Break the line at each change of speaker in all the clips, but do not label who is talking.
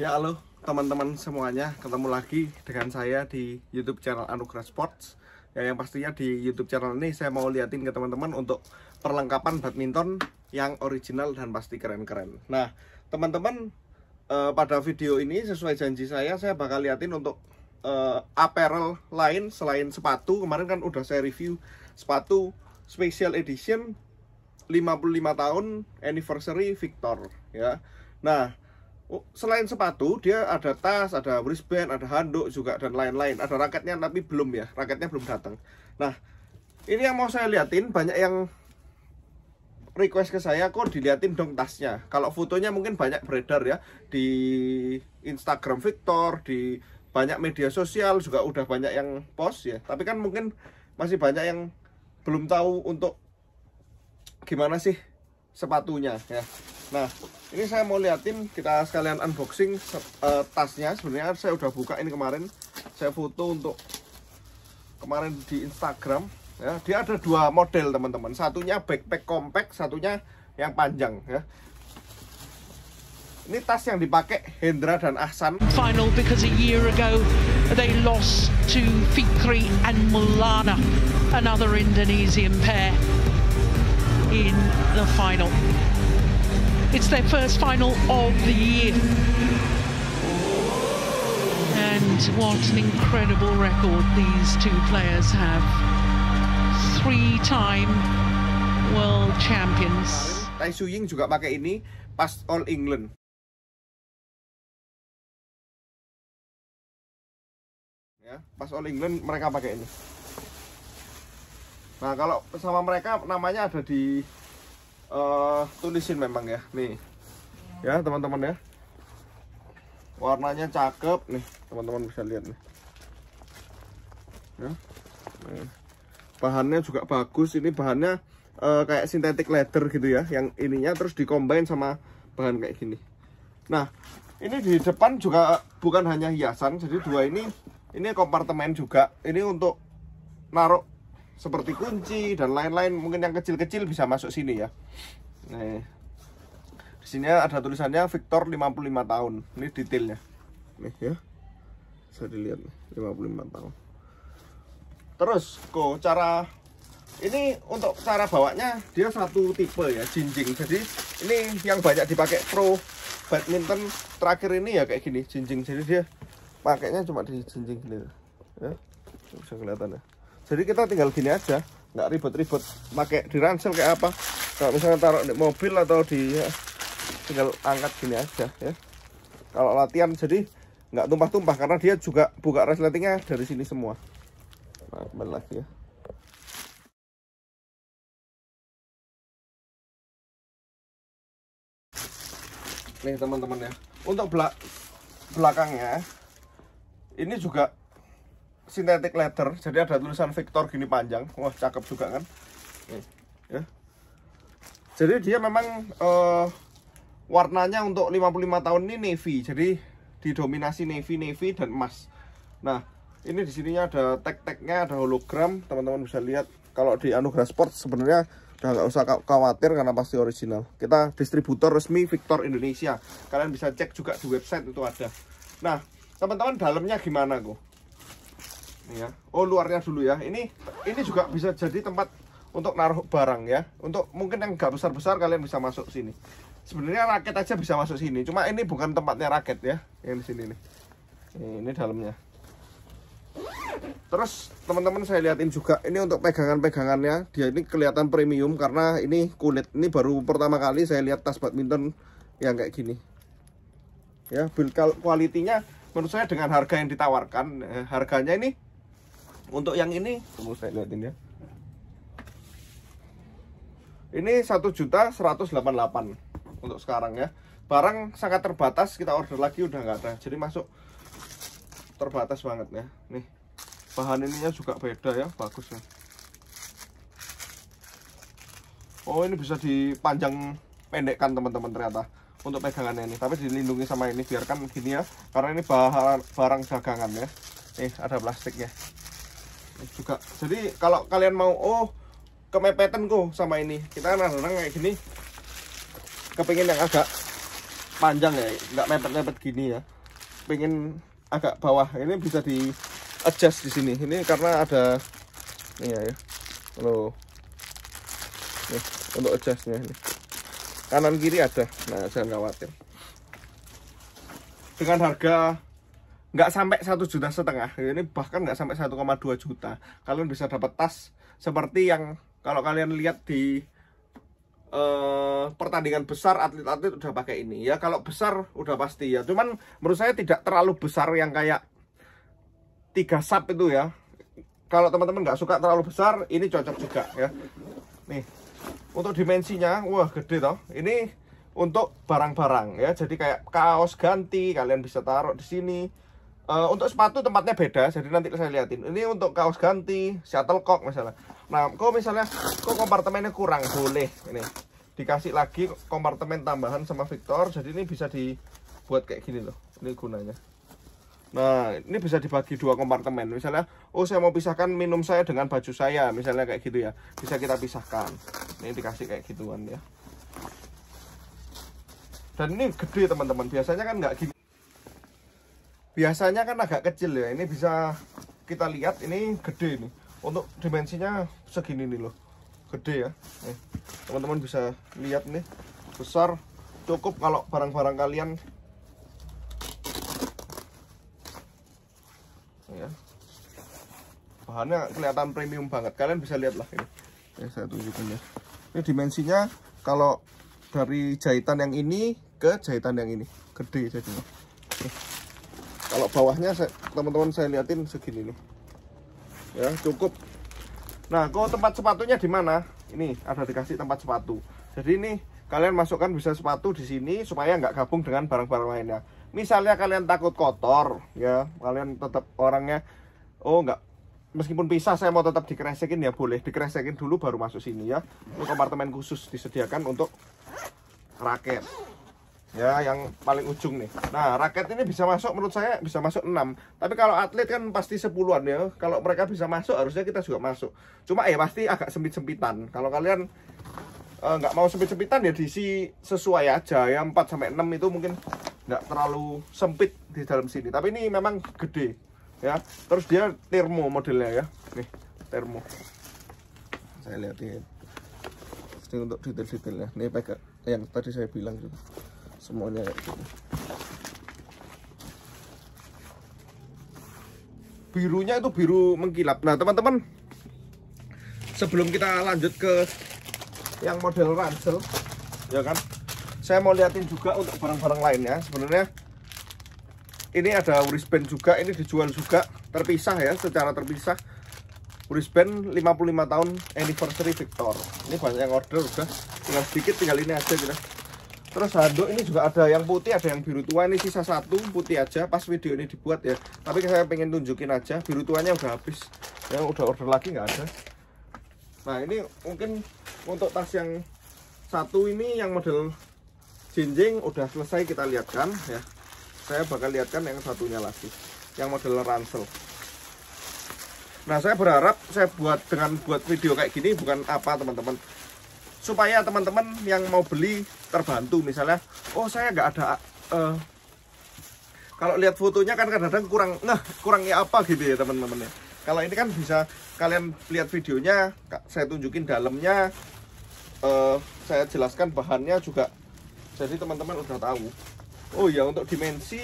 Ya halo teman-teman semuanya, ketemu lagi dengan saya di YouTube channel Anugerah Sports. Ya yang pastinya di YouTube channel ini saya mau liatin ke teman-teman untuk perlengkapan badminton yang original dan pasti keren-keren. Nah, teman-teman eh, pada video ini sesuai janji saya saya bakal liatin untuk eh, apparel lain selain sepatu. Kemarin kan udah saya review sepatu special edition 55 tahun anniversary Victor ya. Nah, selain sepatu dia ada tas ada wristband ada handuk juga dan lain-lain. Ada raketnya tapi belum ya. Raketnya belum datang. Nah ini yang mau saya liatin banyak yang request ke saya kok diliatin dong tasnya. Kalau fotonya mungkin banyak beredar ya di Instagram Victor di banyak media sosial juga udah banyak yang post ya. Tapi kan mungkin masih banyak yang belum tahu untuk gimana sih sepatunya ya nah ini saya mau liatin kita sekalian unboxing uh, tasnya. Sebenarnya saya udah buka ini kemarin. Saya foto untuk kemarin di Instagram. Ya dia ada dua model teman-teman. Satunya backpack compact satunya yang panjang ya. Ini tas yang dipakai Hendra dan Ahsan.
Final because a year ago they lost to Fikri and Mulana another Indonesian pair in the final It's their first final of the year. And what an incredible record these two players have. Three-time world champions.
Tai Su Ying juga pakai ini pas All England. Ya, pas All England mereka pakai ini. Nah, kalau sama mereka namanya ada di uh, tulisin memang ya. Nih. Ya teman-teman ya. Warnanya cakep nih. Teman-teman bisa lihat nih. Ya. Nih. bahannya juga bagus. Ini bahannya uh, kayak sintetik leather gitu ya. Yang ininya terus dikombain sama bahan kayak gini. Nah ini di depan juga bukan hanya hiasan. Jadi dua ini ini kompartemen juga. Ini untuk naruh seperti kunci dan lain-lain. Mungkin yang kecil-kecil bisa masuk sini ya. Nih. Di sini ada tulisannya Victor 55 tahun. Ini detailnya. Nih ya. Bisa dilihat nih 55 tahun. Terus kok cara ini untuk cara bawanya dia satu tipe ya jinjing. Jadi ini yang banyak dipakai pro badminton terakhir ini ya kayak gini jinjing. Jadi dia pakainya cuma di jinjing gini ya. Bisa kelihatan ya jadi kita tinggal gini aja nggak ribet-ribet. Pakai di ransel kayak apa? Kalau misalnya taruh di mobil atau di ya, tinggal angkat gini aja ya. Kalau latihan jadi nggak tumpah-tumpah karena dia juga buka resletingnya dari sini semua. Nah kembali lagi ya. Nih teman-teman ya. Untuk belak belakangnya ini juga sintetik leather. Jadi ada tulisan Victor gini panjang. Wah cakep juga kan? Nih, ya. Jadi dia memang uh, warnanya untuk 55 tahun ini navy. Jadi didominasi navy navy dan emas. Nah ini di sininya ada tag-tagnya ada hologram. Teman-teman bisa lihat kalau di Anugerah Sport sebenarnya udah nggak usah khawatir karena pasti original. Kita distributor resmi Victor Indonesia. Kalian bisa cek juga di website itu ada. Nah teman-teman dalamnya gimana kok ya oh luarnya dulu ya. Ini ini juga bisa jadi tempat untuk naruh barang ya. Untuk mungkin yang nggak besar besar kalian bisa masuk sini. Sebenarnya raket aja bisa masuk sini. Cuma ini bukan tempatnya raket ya yang di sini nih. Ini dalamnya. Terus teman-teman saya liatin juga. Ini untuk pegangan-pegangannya dia ini kelihatan premium karena ini kulit. Ini baru pertama kali saya lihat tas badminton yang kayak gini. Ya build quality-nya menurut saya dengan harga yang ditawarkan eh, harganya ini untuk yang ini tunggu saya lihatin ya. Ini satu juta 188 untuk sekarang ya. Barang sangat terbatas kita order lagi udah nggak ada. Jadi masuk terbatas banget ya. Nih bahan ininya juga beda ya bagus ya. Oh ini bisa dipanjang pendekkan teman-teman ternyata untuk pegangannya ini. Tapi dilindungi sama ini biarkan gini ya. Karena ini bahan barang dagangan ya. Nih ada plastiknya juga jadi kalau kalian mau oh kemepetan kok sama ini. Kita kadang-kadang kayak gini kepingin yang agak panjang ya nggak mepet-mepet gini ya. Pengen agak bawah. Ini bisa di adjust di sini. Ini karena ada ini ya, ya. Nih, untuk adjustnya ini. Kanan kiri ada. Nah jangan khawatir. Dengan harga nggak sampai satu juta setengah. Ini bahkan nggak sampai 1,2 juta. Kalian bisa dapat tas seperti yang kalau kalian lihat di uh, pertandingan besar atlet-atlet udah pakai ini. Ya kalau besar udah pasti ya. Cuman menurut saya tidak terlalu besar yang kayak tiga sub itu ya. Kalau teman-teman nggak suka terlalu besar ini cocok juga ya. Nih untuk dimensinya wah gede toh. Ini untuk barang-barang ya. Jadi kayak kaos ganti kalian bisa taruh di sini uh, untuk sepatu tempatnya beda jadi nanti saya liatin ini untuk kaos ganti shuttlecock misalnya nah kok misalnya kok kompartemennya kurang boleh ini dikasih lagi kompartemen tambahan sama Victor jadi ini bisa dibuat kayak gini loh ini gunanya Nah, ini bisa dibagi dua kompartemen. Misalnya, oh saya mau pisahkan minum saya dengan baju saya, misalnya kayak gitu ya. Bisa kita pisahkan. Ini dikasih kayak gituan ya. Dan ini gede teman-teman. Biasanya kan nggak gini. Biasanya kan agak kecil ya. Ini bisa kita lihat ini gede nih. Untuk dimensinya segini nih loh. Gede ya. Teman-teman bisa lihat nih. Besar. Cukup kalau barang-barang kalian ya bahannya kelihatan premium banget kalian bisa lihat lah ini ya, saya tunjukin ya ini dimensinya kalau dari jahitan yang ini ke jahitan yang ini gede jadinya kalau bawahnya teman-teman saya liatin segini nih. Ya cukup. Nah kok tempat sepatunya di mana? Ini ada dikasih tempat sepatu. Jadi ini kalian masukkan bisa sepatu di sini supaya nggak gabung dengan barang-barang lainnya. Misalnya kalian takut kotor ya kalian tetap orangnya oh enggak meskipun pisah saya mau tetap dikresekin ya boleh. Dikresekin dulu baru masuk sini ya. Ini kompartemen khusus disediakan untuk raket ya yang paling ujung nih. Nah raket ini bisa masuk menurut saya bisa masuk 6 tapi kalau atlet kan pasti sepuluhan ya. Kalau mereka bisa masuk harusnya kita juga masuk. Cuma ya pasti agak sempit-sempitan. Kalau kalian eh, nggak uh, mau sempit-sempitan ya diisi sesuai aja. Ya 4 sampai 6 itu mungkin nggak terlalu sempit di dalam sini. Tapi ini memang gede ya. Terus dia termo modelnya ya. Nih termo. Saya lihat ini. Untuk detail-detailnya. Ini pakai yang tadi saya bilang juga semuanya gini birunya itu biru mengkilap. Nah teman-teman sebelum kita lanjut ke yang model ransel ya kan? Saya mau liatin juga untuk barang-barang lainnya sebenarnya. Ini ada wristband juga ini dijual juga terpisah ya secara terpisah. Wristband 55 tahun anniversary Victor. Ini banyak yang order udah. Tinggal sedikit tinggal ini aja gitu terus handuk ini juga ada yang putih ada yang biru tua. Ini sisa satu putih aja. Pas video ini dibuat ya. Tapi saya pengen tunjukin aja biru tuanya udah habis. Yang udah order lagi nggak ada. Nah ini mungkin untuk tas yang satu ini yang model jinjing udah selesai kita lihatkan ya. Saya bakal lihatkan yang satunya lagi yang model ransel. Nah saya berharap saya buat dengan buat video kayak gini bukan apa teman-teman supaya teman-teman yang mau beli terbantu. Misalnya oh saya nggak ada uh, kalau lihat fotonya kan kadang-kadang kurang nah kurangnya apa gitu ya teman-teman ya. Kalau ini kan bisa kalian lihat videonya saya tunjukin dalamnya uh, saya jelaskan bahannya juga. Jadi teman-teman udah tahu. Oh ya untuk dimensi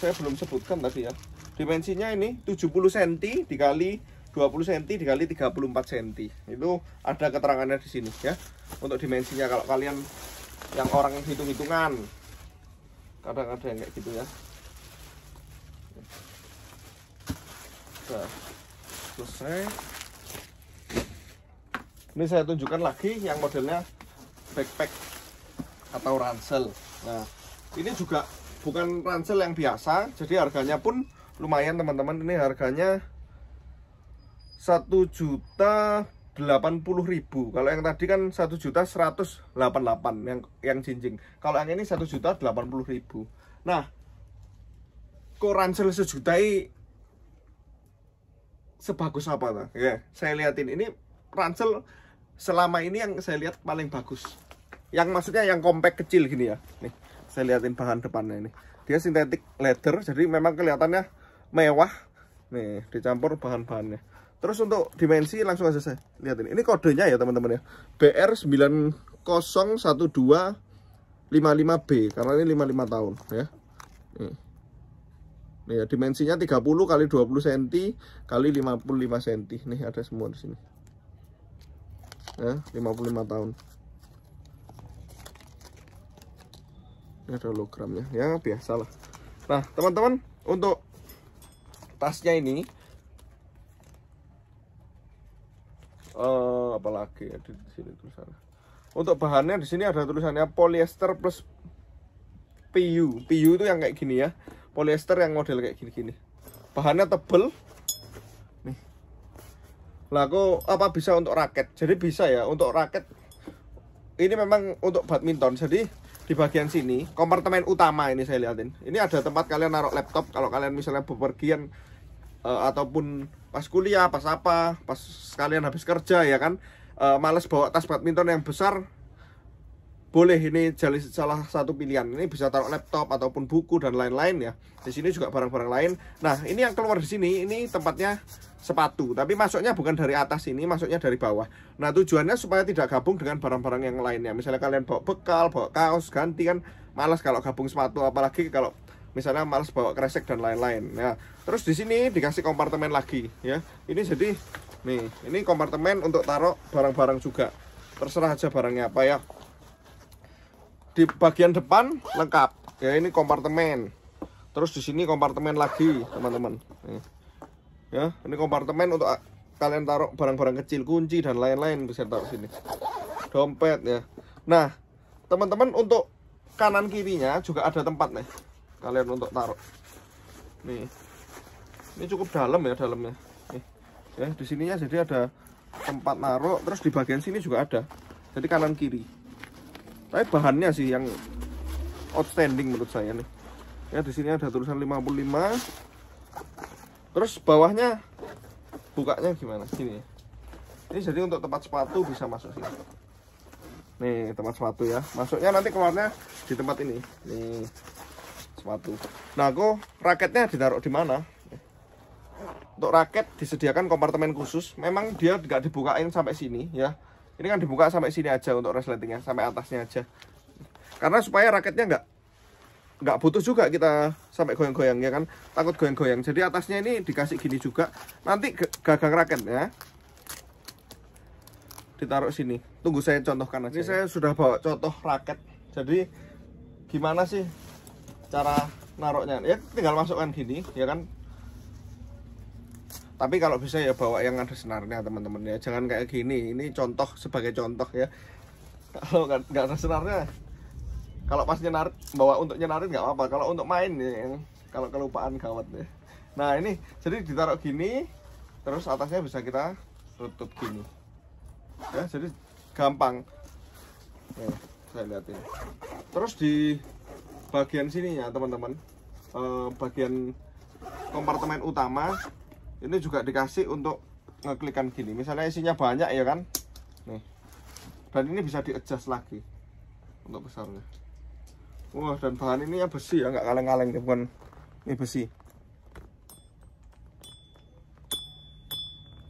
saya belum sebutkan tadi ya. Dimensinya ini 70 cm dikali 20 cm dikali 34 cm itu ada keterangannya di sini ya. Untuk dimensinya kalau kalian yang orang hitung-hitungan. Kadang ada yang kayak gitu ya. Nah, selesai. Ini saya tunjukkan lagi yang modelnya backpack atau ransel. Nah ini juga bukan ransel yang biasa jadi harganya pun lumayan teman-teman. Ini harganya satu juta delapan puluh ribu. Kalau yang tadi kan satu juta seratus delapan delapan yang yang jinjing. Kalau yang ini satu juta delapan puluh ribu. Nah kok ransel sejuta ini sebagus apa lah ya saya liatin. Ini ransel selama ini yang saya lihat paling bagus. Yang maksudnya yang compact kecil gini ya. Nih saya liatin bahan depannya ini. Dia sintetik leather jadi memang kelihatannya mewah. Nih dicampur bahan-bahannya terus untuk dimensi langsung aja saya lihatin ini kodenya ya teman-teman ya BR 901255B karena ini 55 tahun ya nih Nih ya, dimensinya 30 kali 20 cm kali 55 cm. Nih ada semua di sini. Ya, 55 tahun. Ini ada hologramnya. Ya, biasalah. Nah, teman-teman, untuk tasnya ini uh, apalagi ya di sini tulisannya. Untuk bahannya di sini ada tulisannya polyester plus PU. PU itu yang kayak gini ya. Polyester yang model kayak gini-gini. Bahannya tebel. Nih. Lah aku apa bisa untuk raket? Jadi bisa ya untuk raket. Ini memang untuk badminton. Jadi di bagian sini kompartemen utama ini saya liatin. Ini ada tempat kalian naruh laptop. Kalau kalian misalnya bepergian uh, ataupun pas kuliah pas apa pas kalian habis kerja ya kan? Uh, males bawa tas badminton yang besar. Boleh ini jadi salah satu pilihan. Ini bisa taruh laptop ataupun buku dan lain-lain ya. Di sini juga barang-barang lain. Nah ini yang keluar di sini ini tempatnya sepatu. Tapi masuknya bukan dari atas ini masuknya dari bawah. Nah tujuannya supaya tidak gabung dengan barang-barang yang lainnya. Misalnya kalian bawa bekal bawa kaos ganti kan. Malas kalau gabung sepatu apalagi kalau misalnya malas bawa kresek dan lain-lain ya. Terus di sini dikasih kompartemen lagi ya. Ini jadi nih ini kompartemen untuk taruh barang-barang juga. Terserah aja barangnya apa ya. Di bagian depan lengkap. Ya ini kompartemen. Terus di sini kompartemen lagi teman-teman. Ya ini kompartemen untuk kalian taruh barang-barang kecil kunci dan lain-lain. Bisa taruh sini. Dompet ya. Nah teman-teman untuk kanan kirinya juga ada tempat nih kalian untuk taruh. Nih. Ini cukup dalam ya dalamnya. Nih. Ya di sininya jadi ada tempat naruh terus di bagian sini juga ada. Jadi kanan kiri. Tapi bahannya sih yang outstanding menurut saya nih. Ya di sini ada tulisan 55 terus bawahnya bukanya gimana? Sini ini jadi untuk tempat sepatu bisa masuk sini. Nih tempat sepatu ya. Masuknya nanti keluarnya di tempat ini. Nih sepatu. Nah aku raketnya ditaruh di mana? Untuk raket disediakan kompartemen khusus. Memang dia nggak dibukain sampai sini ya. Ini kan dibuka sampai sini aja untuk resletingnya sampai atasnya aja. Karena supaya raketnya nggak nggak butuh juga kita sampai goyang-goyang ya kan? Takut goyang-goyang. Jadi atasnya ini dikasih gini juga. Nanti gagang raketnya ditaruh sini. Tunggu saya contohkan aja. Ini saya sudah bawa contoh raket. Jadi gimana sih cara naruhnya ya tinggal masukkan gini ya kan? Tapi kalau bisa ya bawa yang ada senarnya teman-teman ya. Jangan kayak gini. Ini contoh sebagai contoh ya. Kalau nggak ada senarnya kalau pas nyenar bawa untuk nyenarin nggak apa-apa. Kalau untuk main ya kalau kelupaan gawat ya. Nah ini jadi ditaruh gini terus atasnya bisa kita tutup gini. Ya jadi gampang. Ya, saya lihat ini. Terus di bagian sininya teman-teman. Eh, bagian kompartemen utama ini juga dikasih untuk ngeklikan gini. Misalnya isinya banyak ya kan? Nih. Dan ini bisa di adjust lagi untuk besarnya. Wah dan bahan ini ya besi ya nggak kaleng-kaleng bukan ini besi.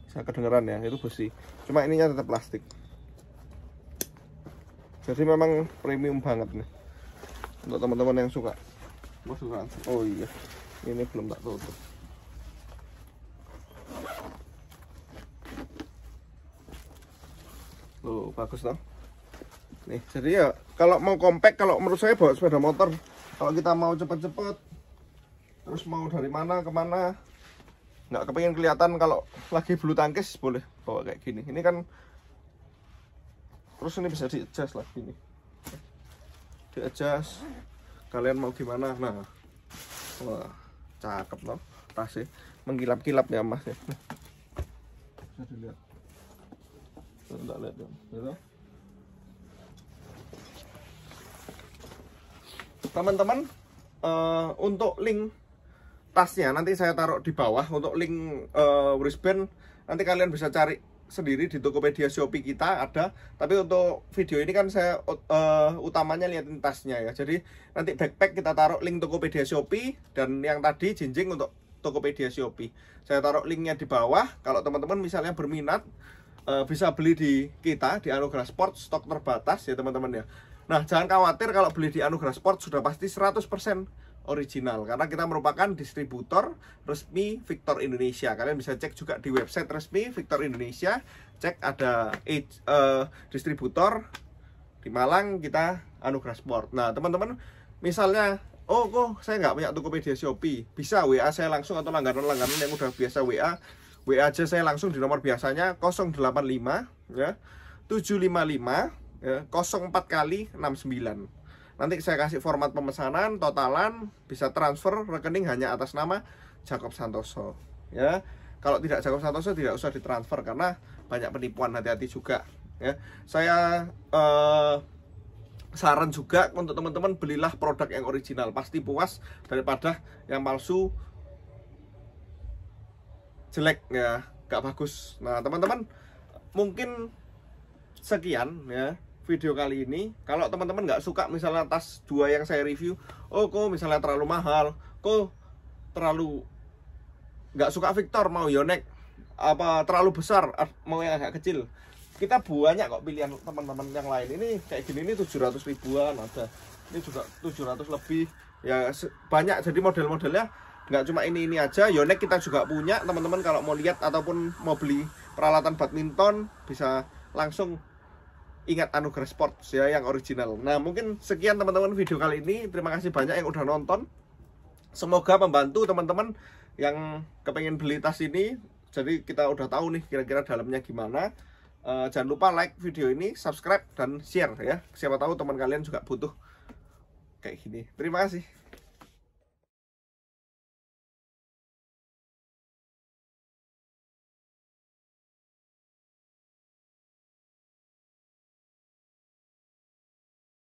Bisa kedengeran ya itu besi. Cuma ininya tetap plastik. Jadi memang premium banget nih untuk teman-teman yang suka. Oh iya. Ini belum tak tutup. Loh, bagus toh. Nih, jadi ya kalau mau compact kalau menurut saya bawa sepeda motor. Kalau kita mau cepet-cepet terus mau dari mana ke mana nggak kepengen kelihatan kalau lagi bulu tangkis boleh bawa kayak gini. Ini kan terus ini bisa di adjust lah gini di adjust kalian mau gimana? Nah. Wah cakep loh tasnya mengkilap-kilap ya mas. Ya bisa dilihat. Enggak lihat dong. Gitu. Teman-teman, uh, untuk link tasnya nanti saya taruh di bawah. Untuk link uh, wristband nanti kalian bisa cari sendiri di Tokopedia Shopee kita ada tapi untuk video ini kan saya uh, utamanya liatin tasnya ya. Jadi nanti backpack kita taruh link Tokopedia Shopee dan yang tadi jinjing untuk Tokopedia Shopee. Saya taruh linknya di bawah. Kalau teman-teman misalnya berminat uh, bisa beli di kita di Anugerah Sport stok terbatas ya teman-teman ya. Nah jangan khawatir kalau beli di Anugerah Sport sudah pasti 100% original karena kita merupakan distributor resmi Victor Indonesia. Kalian bisa cek juga di website resmi Victor Indonesia, cek ada uh, distributor di Malang kita Anugerah Sport. Nah, teman-teman misalnya oh kok saya nggak punya Tokopedia Shopee, bisa WA saya langsung atau langganan-langganan yang udah biasa WA WA aja saya langsung di nomor biasanya 085 ya. 755 ya. 04 kali 69 Nanti saya kasih format pemesanan, totalan, bisa transfer rekening hanya atas nama Jacob Santoso. Ya, kalau tidak Jacob Santoso tidak usah ditransfer karena banyak penipuan hati-hati juga. Ya, saya eh, saran juga untuk teman-teman belilah produk yang original pasti puas daripada yang palsu jelek ya gak bagus nah teman-teman mungkin sekian ya video kali ini kalau teman-teman nggak suka misalnya tas dua yang saya review oh kok misalnya terlalu mahal kok terlalu nggak suka Victor mau Yonex apa terlalu besar mau yang agak kecil. Kita banyak kok pilihan teman-teman yang lain. Ini kayak gini ini 700 ribuan ada. Ini juga 700 lebih. Ya banyak. Jadi model-modelnya nggak cuma ini ini aja Yonex kita juga punya. Teman-teman kalau mau lihat ataupun mau beli peralatan badminton bisa langsung ingat Anugerah Sports ya yang original. Nah, mungkin sekian teman-teman video kali ini. Terima kasih banyak yang udah nonton. Semoga membantu teman-teman yang kepengen beli tas ini. Jadi kita udah tahu nih kira-kira dalamnya gimana. Uh, jangan lupa like video ini, subscribe dan share ya. Siapa tahu teman kalian juga butuh kayak gini. Terima kasih.